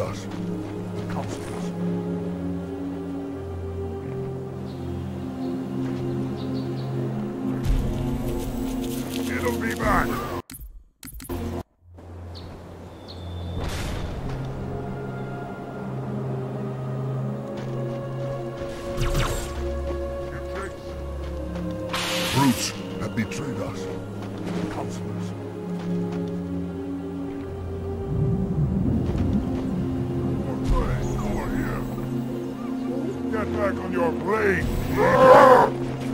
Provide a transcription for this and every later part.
us? Constables. It'll be back. Brutes have betrayed us. Over Get back on your plane.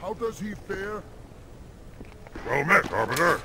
How does he fare? Well met, Arbiter.